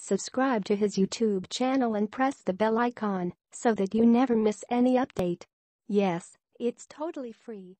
Subscribe to his YouTube channel and press the bell icon so that you never miss any update. Yes, it's totally free.